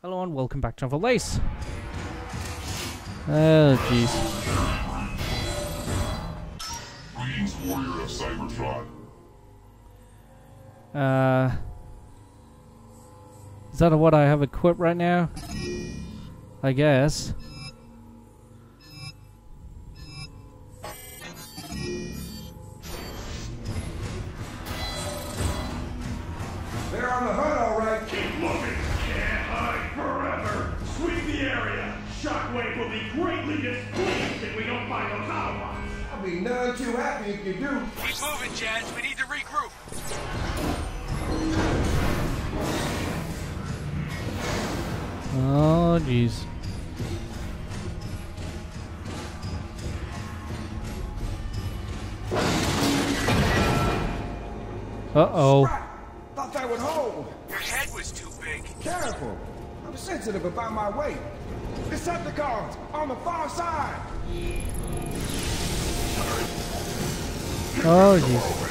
Hello and welcome back to Travel Lace. Oh, jeez. Greetings, warrior of Cybertron. Uh, is that what I have equipped right now? I guess. Be none too happy if you do. Keep moving, Jazz. We need to regroup. Oh, jeez. Uh-oh. Thought that would hold. Your head was too big. Careful. I'm sensitive about my weight. Decepticons on the far side. Oh, jeez.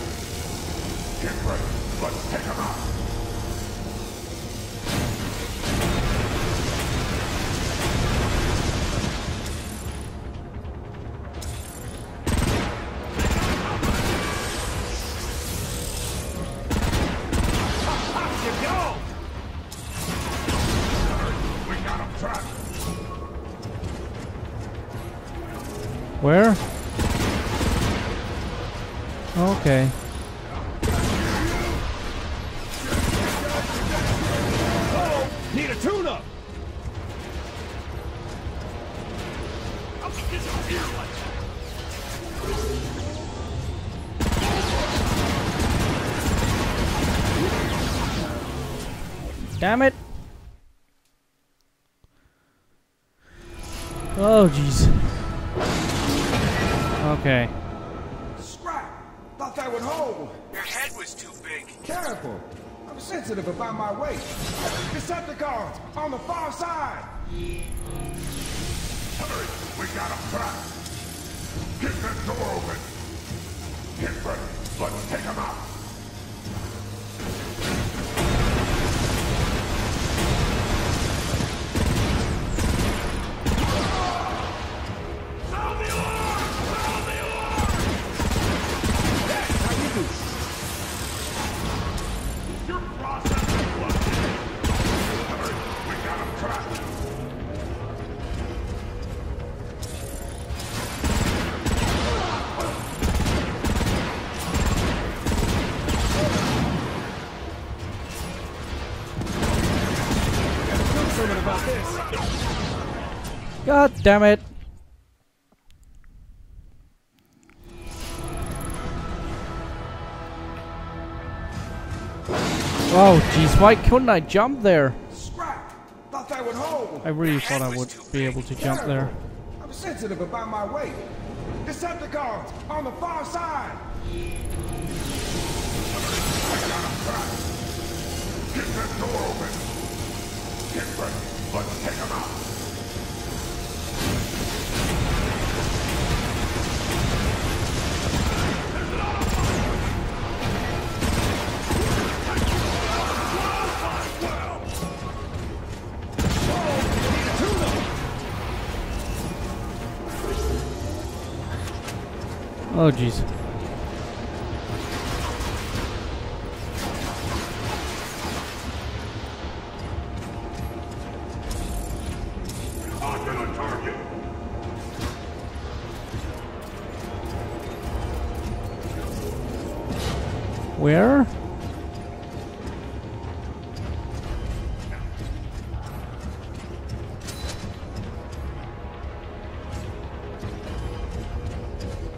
Big. Careful. I'm sensitive about my weight. Decepticons on the far side. Hurry. We got him trapped. Get that door open. Get ready. Let's take him out. Damn it. Oh, jeez, why couldn't I jump there? Scrap. Thought hold. I really thought I would be able to jump there. I'm sensitive about my weight. Decepticons on the far side. Get that door open. Get ready. Let's take him out. Oh, jeez.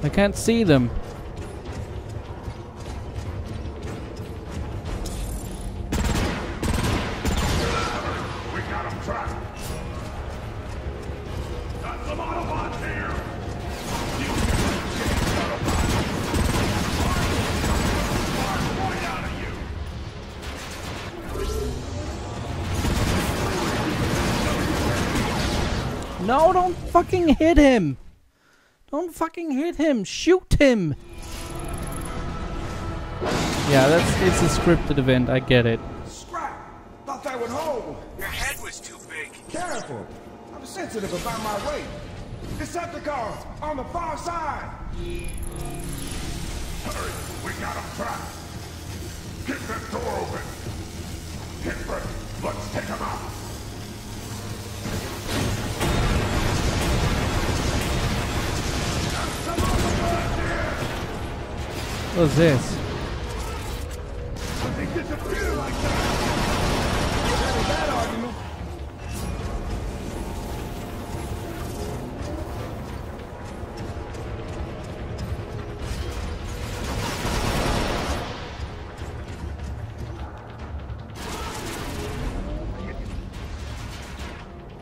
I can't see them. No, don't fucking hit him! Don't fucking hit him! Shoot him! Yeah, that's it's a scripted event. I get it. Scrap. Thought that would hold. Your head was too big. Careful. I'm sensitive about my weight. Decepticons on the far side. Hurry, we got him trapped. Get that door open. Get ready. Let's take him out. That this?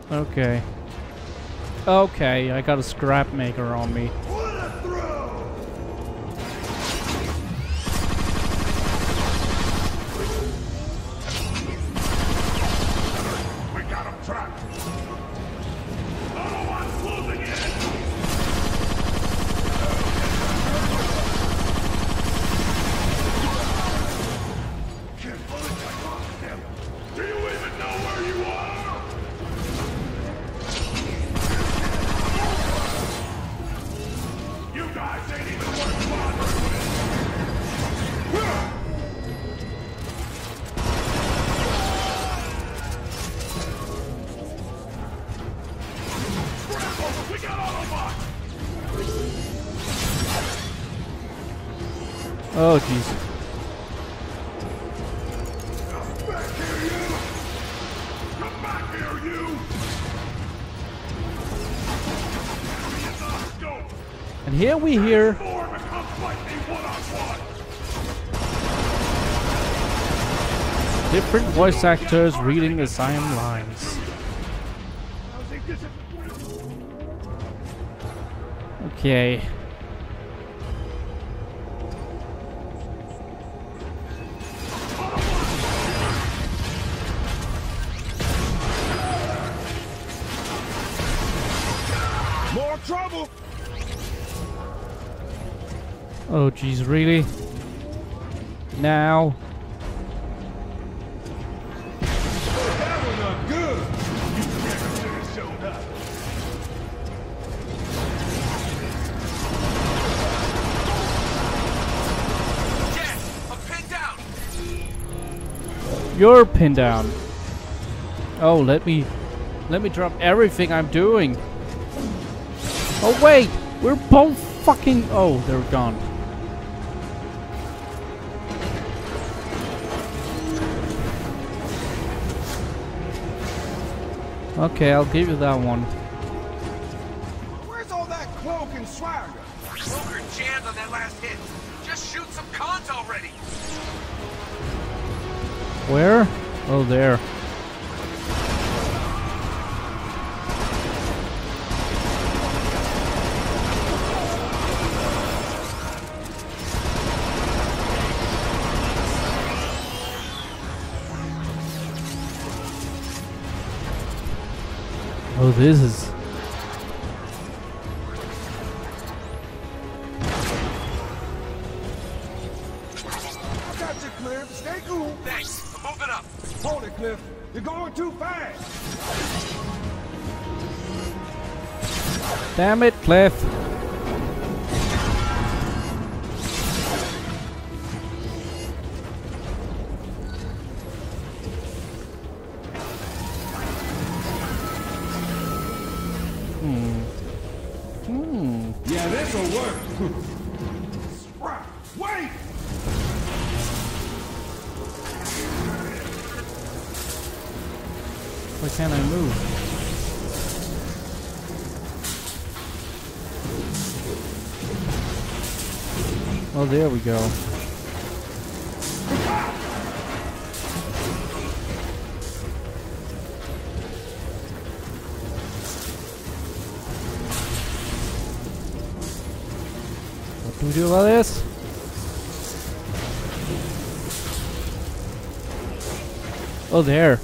Okay. Okay, I got a scrap maker on me. Oh, on jeez. And here we hear different voice actors reading the same lines. Okay. More trouble. Oh, jeez, really? Now? You're pinned down. Oh, let me... Let me drop everything I'm doing. Oh, wait! We're both fucking... Oh, they're gone. Okay, I'll give you that one. Where's all that cloak and swagger? Kroger jammed on that last hit. Just shoot some cons already. Where? Oh, there. Oh, this is. Cliff. You're going too fast. Damn it, Cliff. There we go. What do we do about this? Oh, there.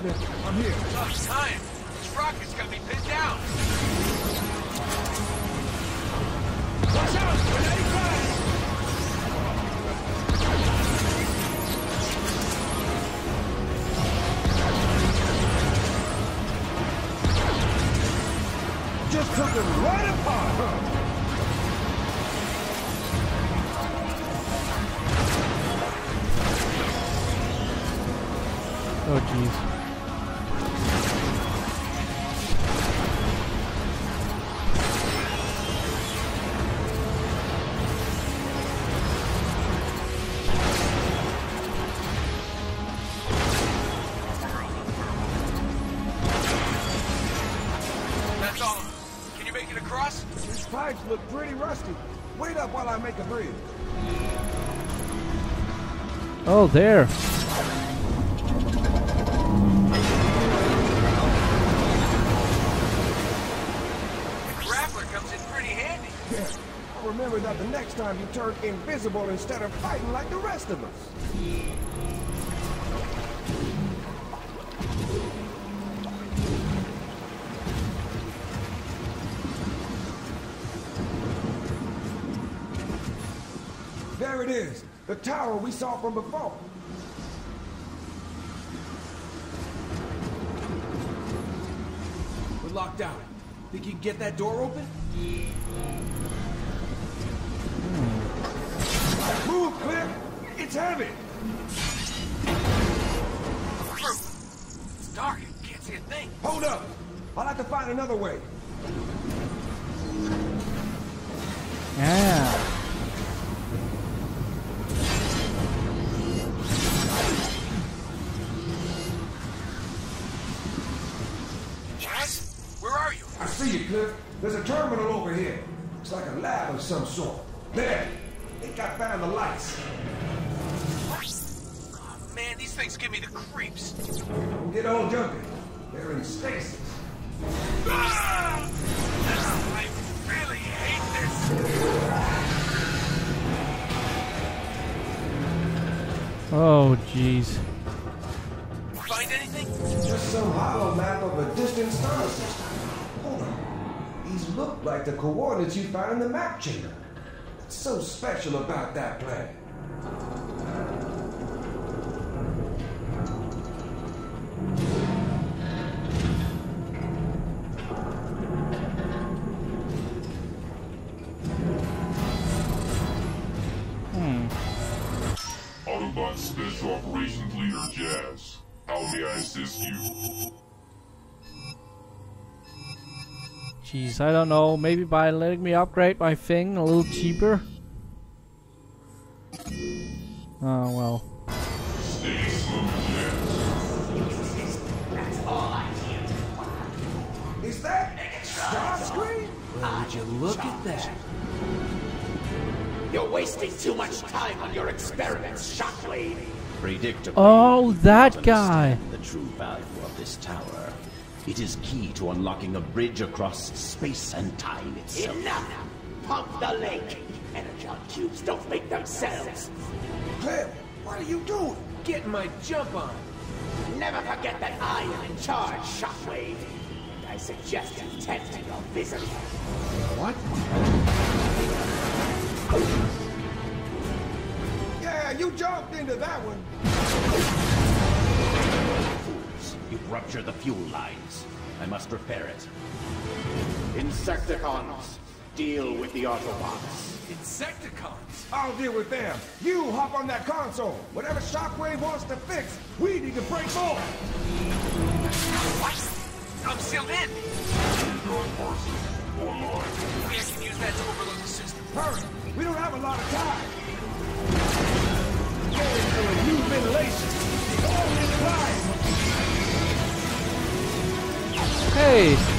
Right, I'm here. Tough time. This rocket's got me pinned down. Watch out! Grenade fire! Oh, yeah. I'll remember that the next time you turn invisible instead of fighting like the rest of us. Tower we saw from before. We're locked down. Think you can get that door open? Hmm. Move, Cliff! It's heavy! It's dark. I can't see a thing. Hold up! I'll have to find another way. Terminal over here. It's like a lab of some sort. There! I think I found the lights. Oh, man, these things give me the creeps. Don't get all jumpy. They're in stasis. Ah! I really hate this. Oh jeez. Find anything? Just some holo map of a distant star system. Hold on. These look like the coordinates you found in the map chamber. What's so special about that planet? Autobot hmm. Special Operations Leader Jazz. How may I assist you? Jeez, I don't know. Maybe by letting me upgrade my thing a little cheaper. Oh well. Stay smooth, Jazz. Is that Starscream? Would you look at that? You're wasting too much time on your experiments, Shockwave. Predictable. Oh, that guy. The true value of this tower. It is key to unlocking a bridge across space and time itself. Enough! Pump the lake! Energon cubes don't make themselves. Cliff, what are you doing? Getting my jump on. Never forget that I am in charge, Shockwave. And I suggest you tend to your business. What? Yeah, you jumped into that one. Fools, you've ruptured the fuel lines. I must repair it. Insecticons, deal with the Autobots. Insecticons. I'll deal with them. You hop on that console. Whatever Shockwave wants to fix, we need to break more. What? I'm sealed in. Maybe I can use that to overload the system. Hurry, we don't have a lot of time. Get into a new ventilation. All in line. Hey.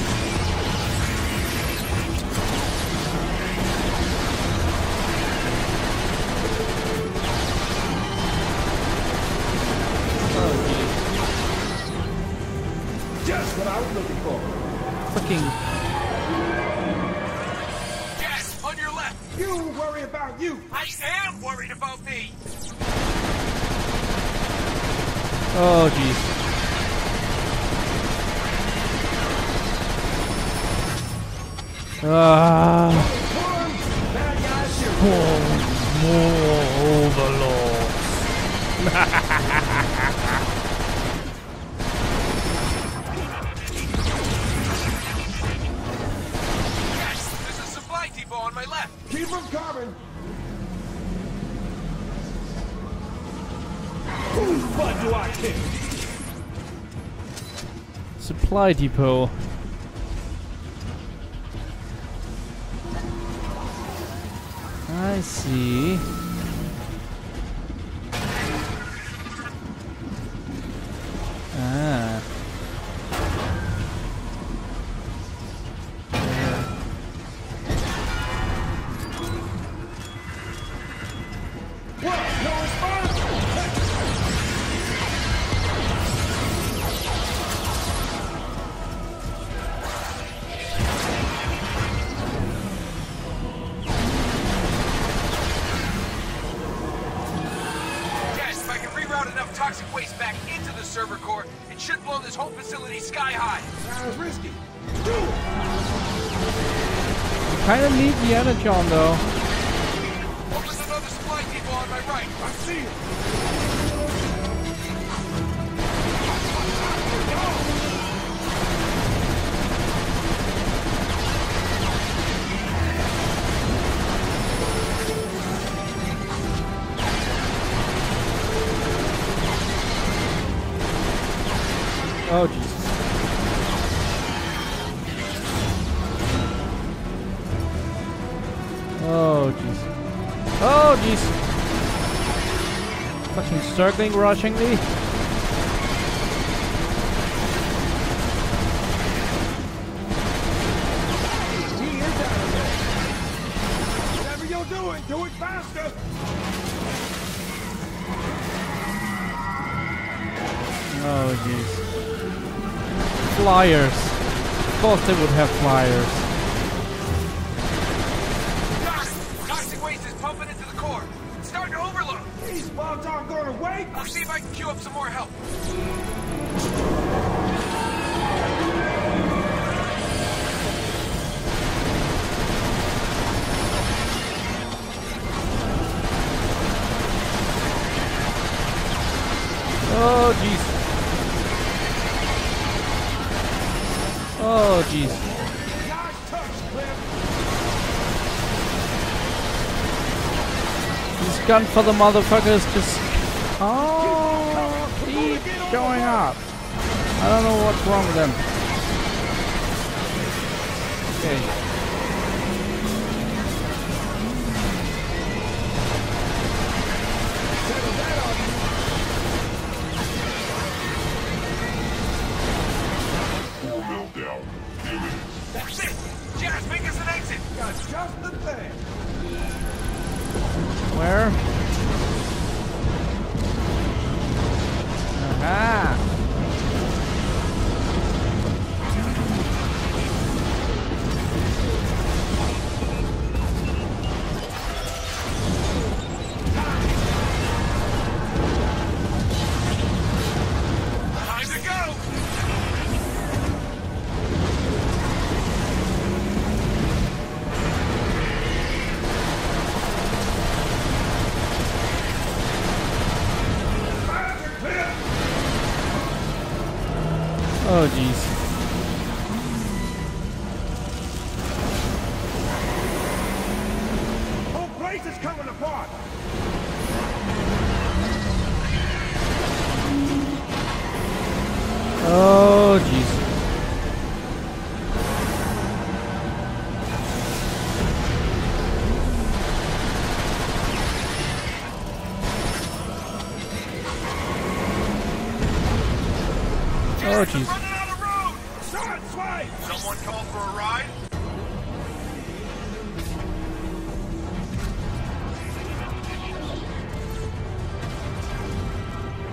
Keep them coming. What do I kick? Supply depot. I see. circling rushingly. Oh jeez. Flyers. Of course they would have flyers. gun for the motherfuckers just... Oh, keep going up. I don't know what's wrong with them.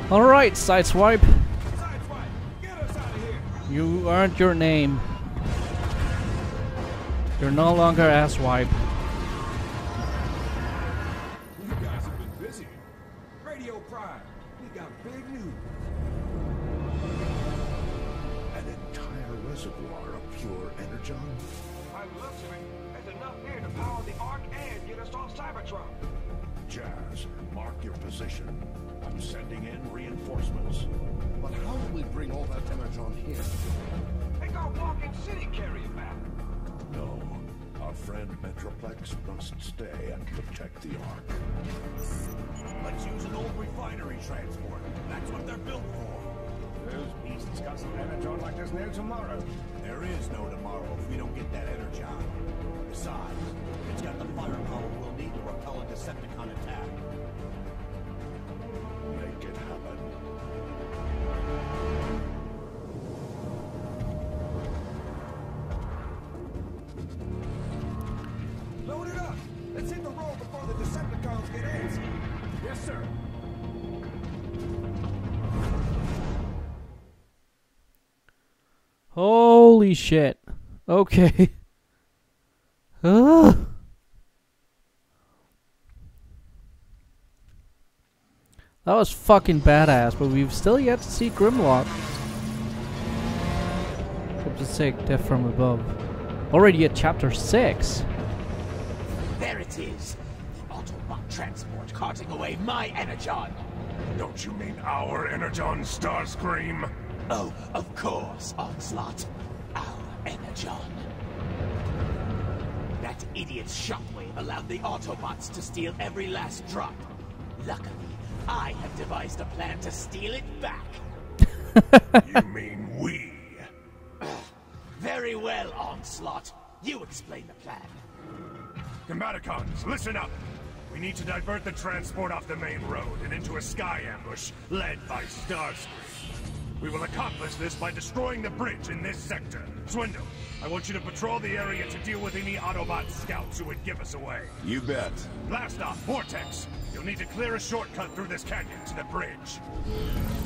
Alright, Sideswipe. You earned your name. You're no longer Asswipe. Yes, sir. Holy shit. Okay. That was fucking badass, but we've still yet to see Grimlock. Chapter 6, Death from Above. Already at chapter 6. Away my energon. Don't you mean our Energon Starscream? Oh, of course, Onslaught. Our energon. That idiot's Shockwave allowed the Autobots to steal every last drop. Luckily, I have devised a plan to steal it back. You mean we? Very well, Onslaught. You explain the plan. Combaticons, listen up! We need to divert the transport off the main road and into a sky ambush led by Starscream. We will accomplish this by destroying the bridge in this sector. Swindle, I want you to patrol the area to deal with any Autobot scouts who would give us away. You bet. Blast Off, Vortex! You'll need to clear a shortcut through this canyon to the bridge.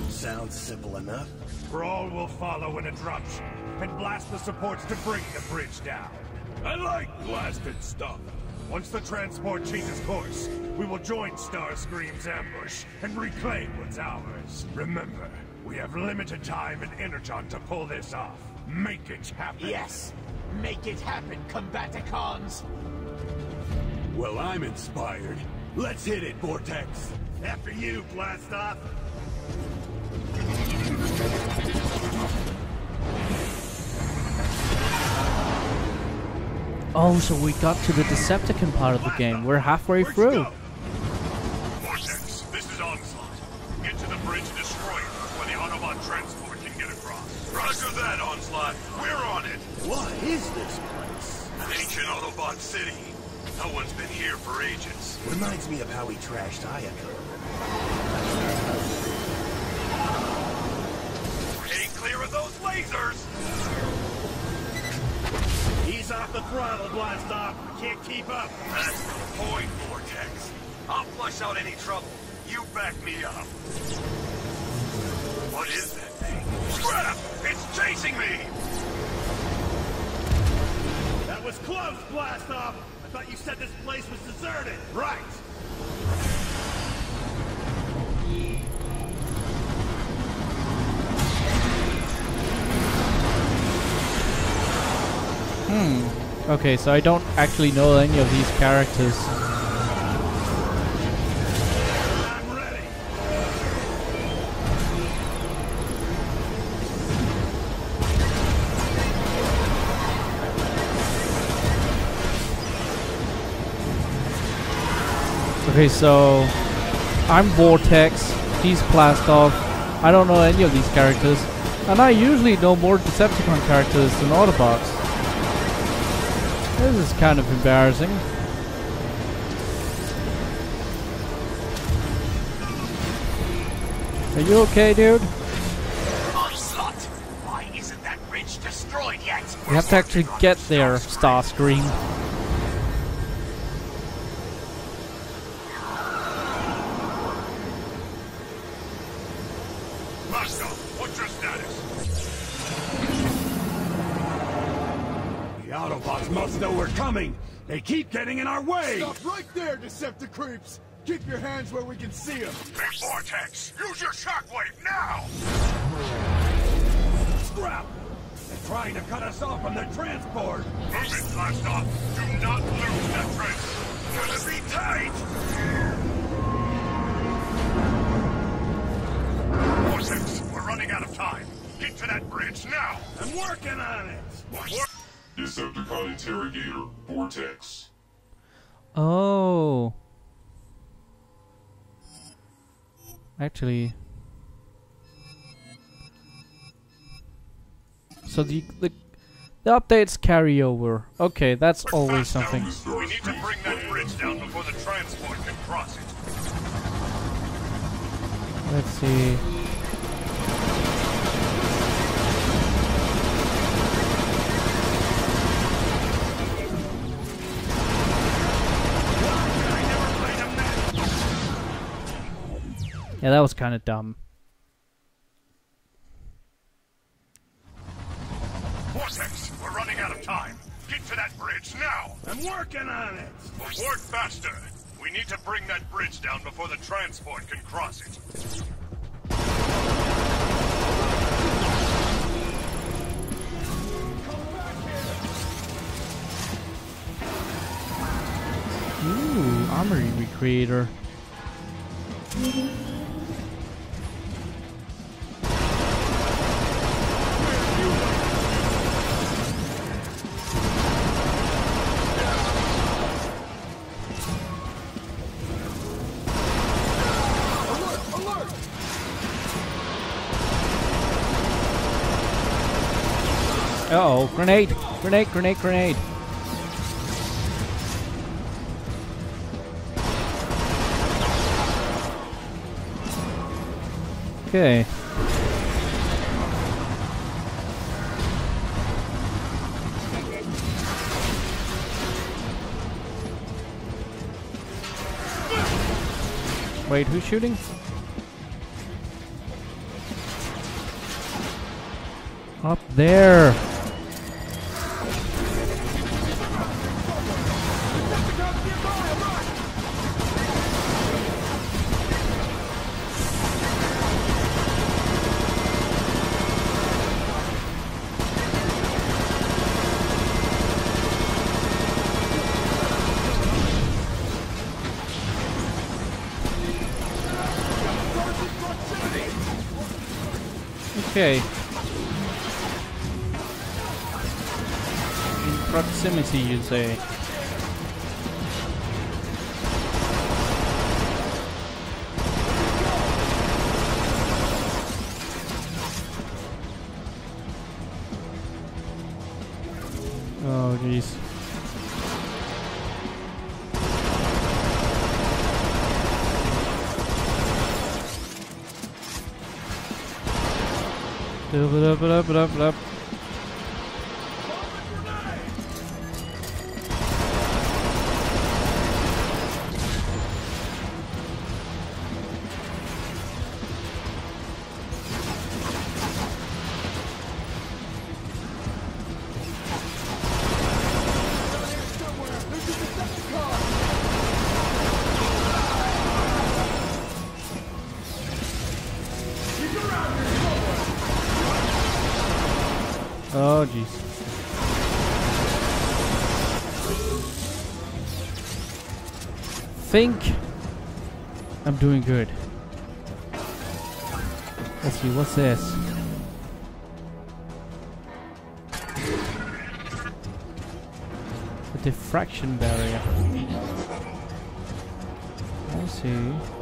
Sounds simple enough. Brawl will follow when it drops, and blast the supports to bring the bridge down. I like blasted stuff. Once the transport changes course, we will join Starscream's ambush and reclaim what's ours. Remember, we have limited time and energon to pull this off. Make it happen. Yes, make it happen, Combaticons. Well, I'm inspired. Let's hit it, Vortex. After you, blast Oh, so we got to the Decepticon part of the game. We're halfway through. you go? This is Onslaught. Get to the bridge destroyer where the Autobot transport can get across. Roger that, Onslaught. We're on it. What is this place? Ancient Autobot City. No one's been here for ages. Reminds me of how we trashed Iacon. Stay clear of those lasers! Off the throttle, Blast Off. Can't keep up. That's the point, Vortex. I'll flush out any trouble. You back me up. What is that thing? Crap! It's chasing me! That was close, Blast Off. I thought you said this place was deserted. Right! Hmm. Okay, so I don't actually know any of these characters. Okay, so I'm Vortex, he's Blast Off. I don't know any of these characters, and I usually know more Decepticon characters than Autobots. This is kind of embarrassing. Are you okay, dude? Onslaught! Why isn't that bridge destroyed yet? We have to actually get there, Starscream. Coming. They keep getting in our way. Stop right there, Decepticreeps! Keep your hands where we can see them. Big Vortex, use your shockwave now! Scrap! They're trying to cut us off from the transport. Move it, Blast Off! Do not lose that transport! Gotta be tight! Interrogator, Vortex. Oh. Actually. so the, the the updates carry over. Okay, that's always something. We need to bring that bridge down before the transport can cross it. Let's see. Yeah, that was kind of dumb. Vortex, we're running out of time. Get to that bridge now. I'm working on it. Work faster. We need to bring that bridge down before the transport can cross it. Ooh, armory recreator. Grenade! Grenade, grenade, grenade! Okay. Wait, who's shooting? Up there. Okay. In proximity, you say. Think I'm doing good. Let's see, what's this? A diffraction barrier. I see.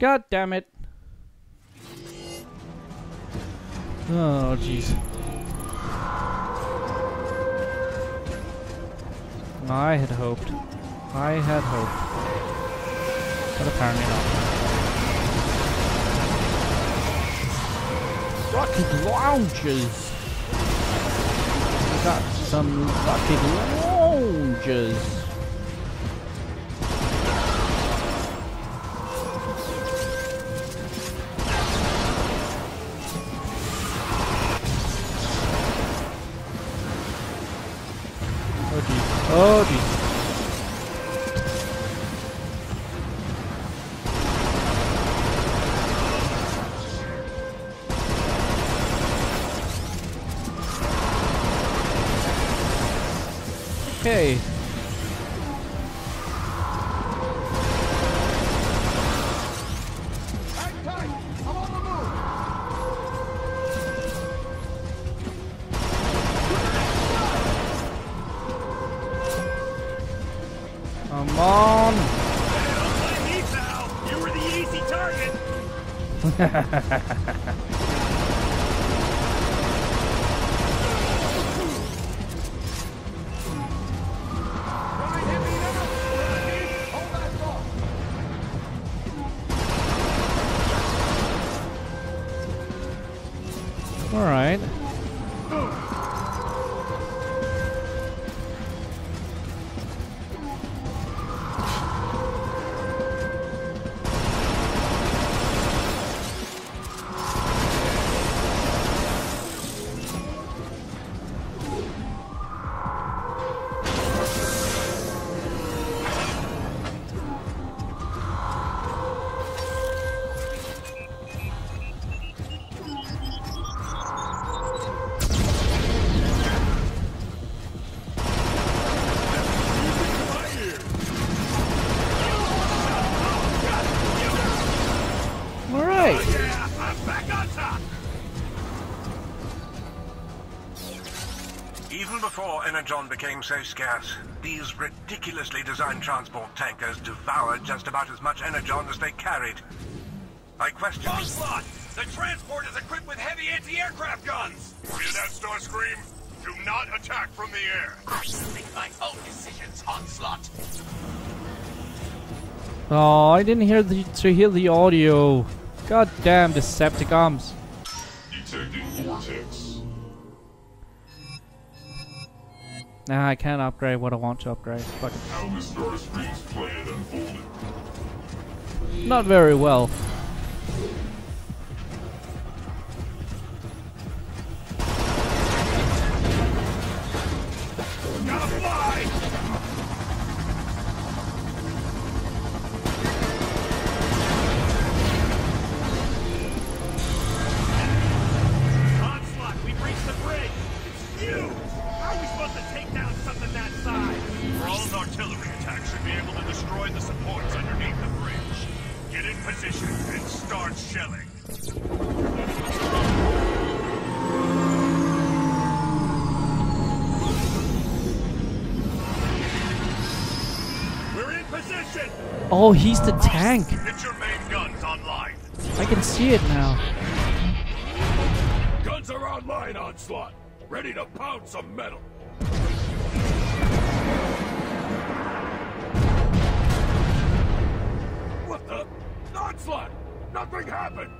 God damn it. Oh, jeez. I had hoped. I had hoped. But apparently not. Rocket launches! We got some rocket launches! Jeez. Oh before Energon became so scarce, these ridiculously designed transport tankers devoured just about as much Energon as they carried. I question... Onslaught! The transport is equipped with heavy anti-aircraft guns! Hear that, Starscream? Do not attack from the air. I make my own decisions, Onslaught! Oh, I didn't hear the to hear the audio. God damn Decepticons. Nah, I can't upgrade what I want to upgrade. Fuck it. How the Starscream's plan unfolded. Not very well. Oh, he's the tank. Get your main guns online. I can see it now. Guns are online, Onslaught. Ready to pound some metal. What the? Onslaught! Nothing happened!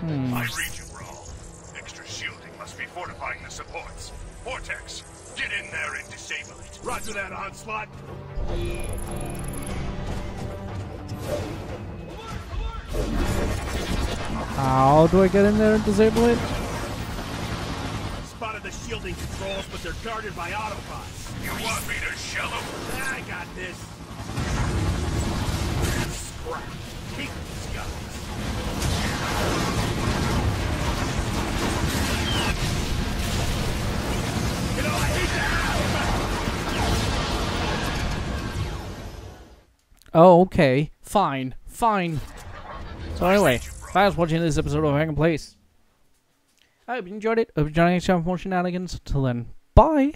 Hmm. I read you, Brawl. Extra shielding must be fortifying the supports. Vortex, get in there and disable it. Roger that, Onslaught! How do I get in there and disable it? Spotted the shielding controls, but they're guarded by autobots. You want me to shell them? I got this. Scrap. Keep these guns. You know, I hate that. Oh, okay. Fine. Fine. So anyway, thanks for watching this episode of Hang Place. I hope you enjoyed it. I Hope you enjoyed time more shenanigans. Till then, bye.